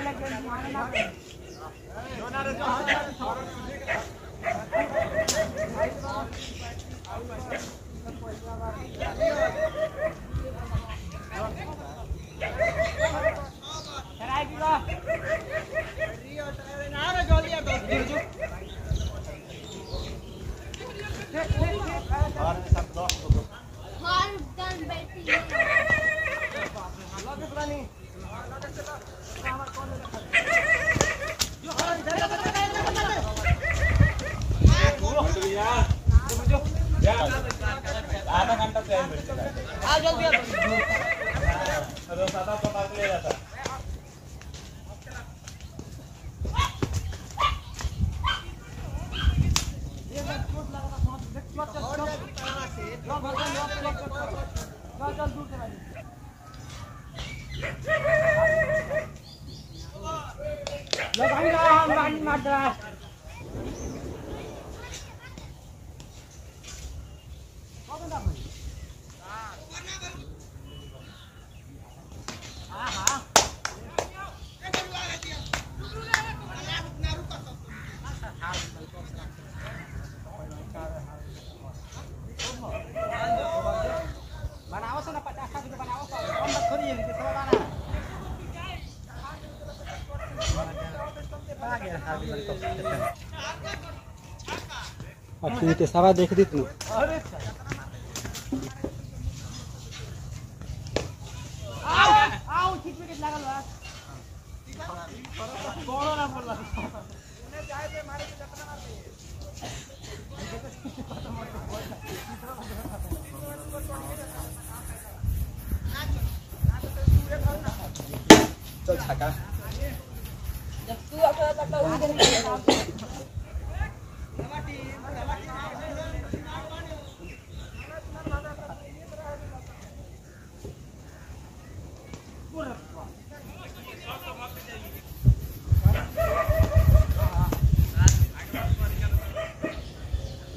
ఒకవేళ జ్ఞానం నాకు నోనారే నోనారే సారం సుదీక आ जल्दी रोज आधा पता ले जाता बनाओ अखिन ते सारा देख दी तू चल छका।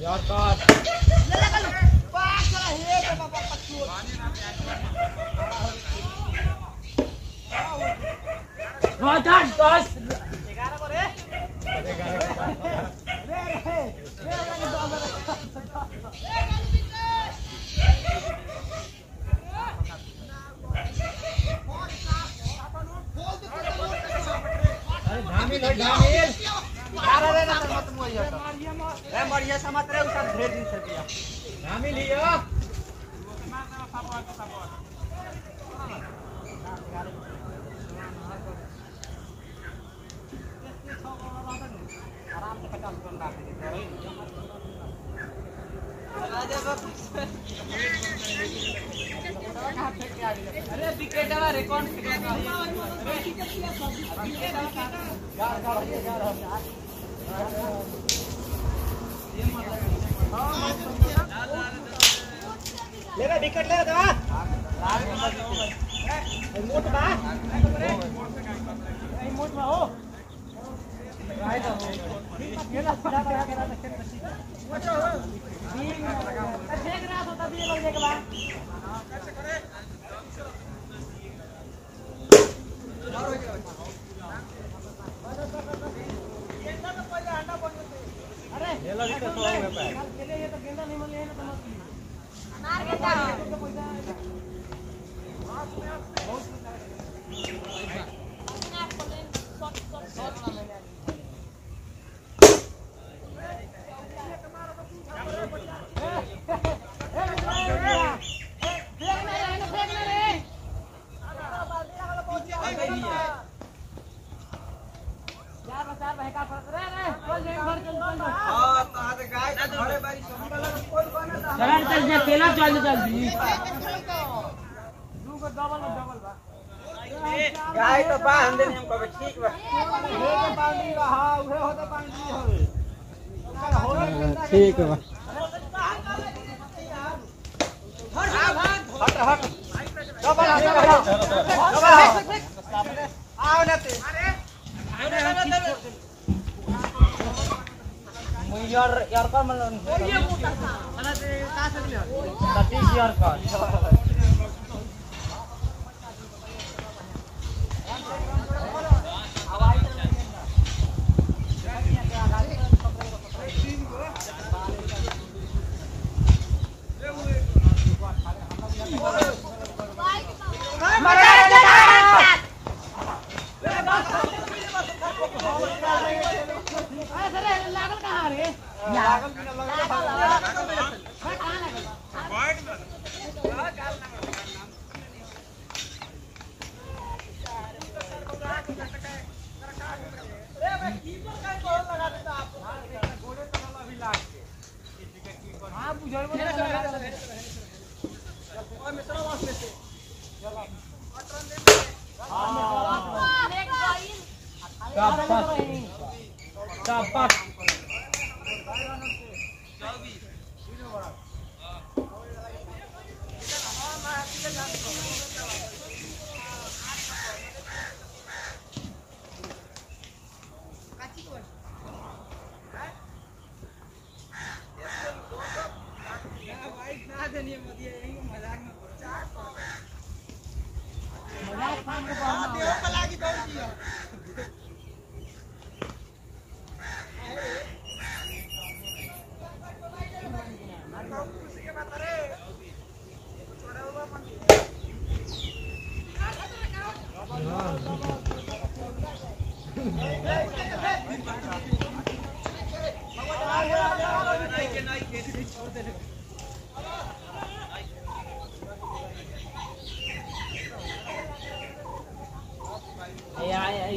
यार कर रोजन दस धामिल हो धामिल अरे रे ना मत मोइया ए मरिया समत रे सब ढेर दिन से पिया धामिल हियो आराम से पचास रुपये में रख दे अरे विकेट वाला रिकॉर्ड ले रे विकेट ले दवा मोट बा मोट बा हो राइट हो गेला तो खेल बची ठीक रहा तो तभी लोग देख बा अरे Thank you. कबे ठीक बा। उहे के बाउंड्री बा हाँ उहे होता बाउंड्री होवे ओकर होवे ठीक बा। हट हट डबल हट डबल डबल आओ ना ते यार यार का ते सतीश यार का। लागल कहाँ रे लागल बिना लागल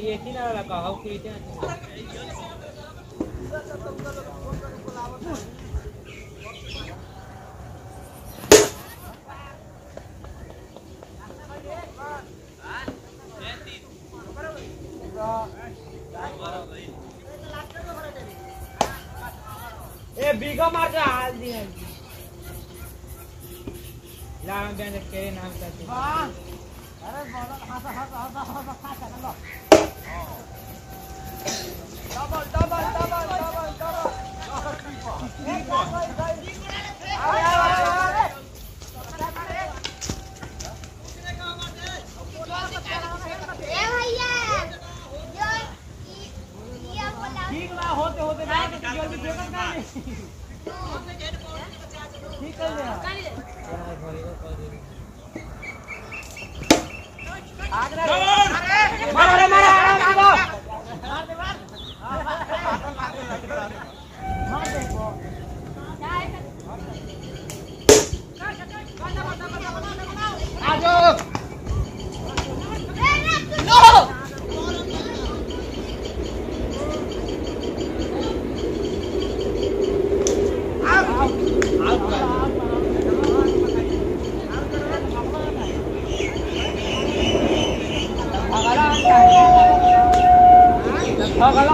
ये की ना लगा ए बीघा मार के हाल दिया लाम बेन के नाम करते हाँ अरे बोलो हंस हंस हंस हंस खा कर Kalau.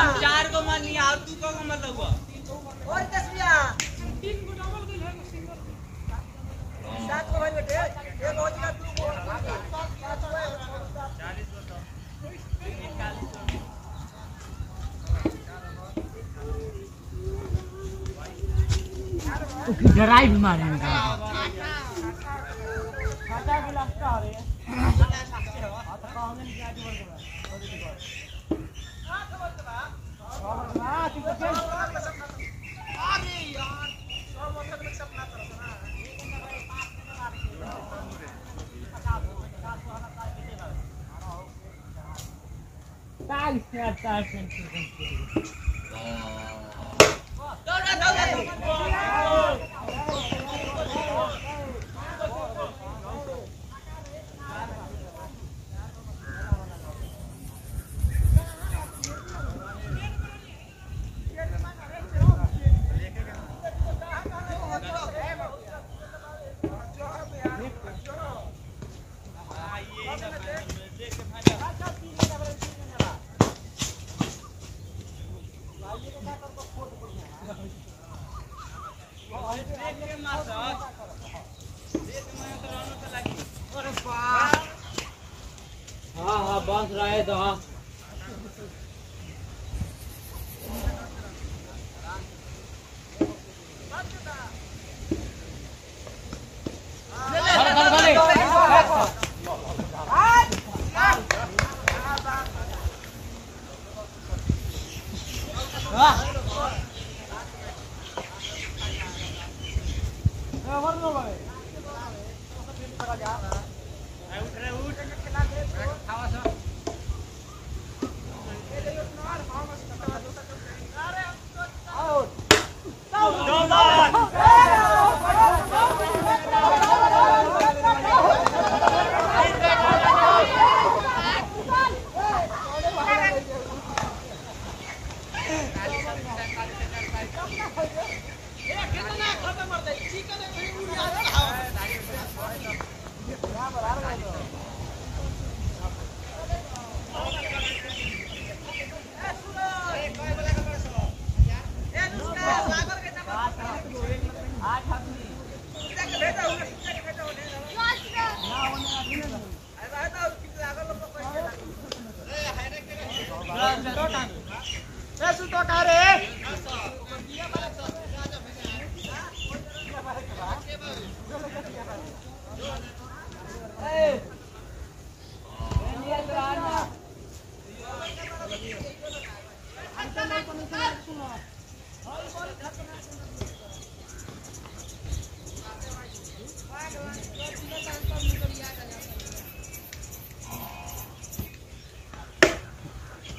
आप चार को लिया दू को और दस लिया तीन को डबल सिंगल सात को भाई बेटे ये बहुत का को। तो बीमार चालीस हज़ार चार सेंट हाँ हाँ बाँस रहा है तो हाँ रे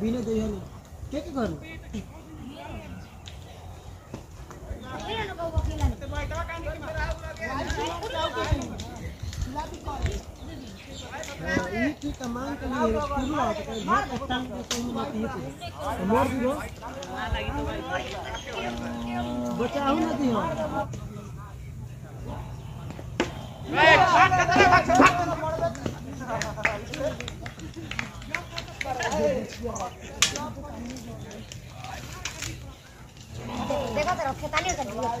बिना दे हनी के के कर की ही। देखो तो रखे ताली कर दिया रे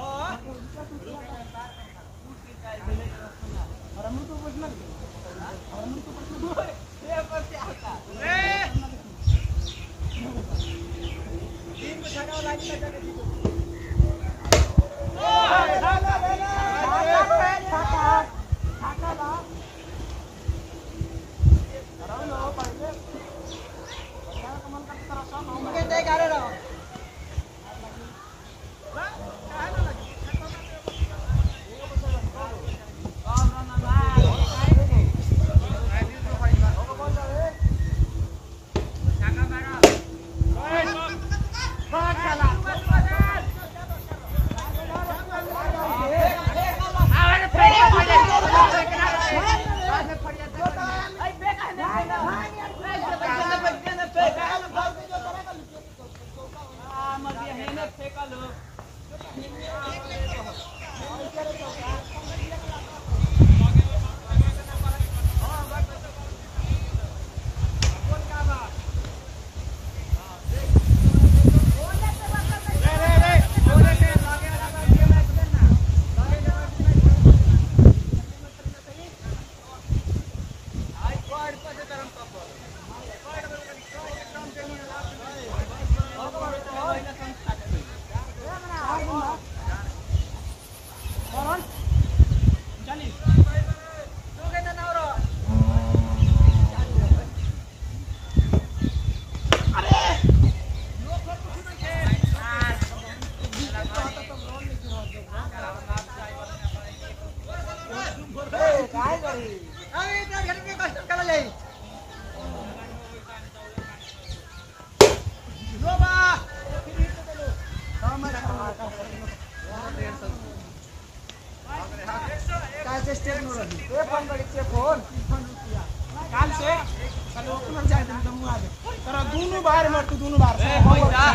दोनों बार मर तू दोनों बार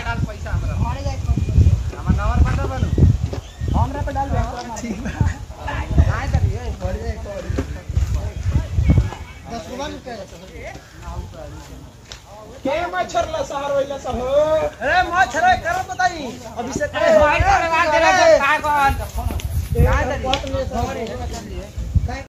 डाल पैसा हमरा हमारे जाए हमर नंबर पता बनू हमरा पे डाल ठीक बा के मच्छर ला सहार होइला सह अरे मच्छर कर बताई ए, भाई, लगा दे, लगा दे, का कौन? का दे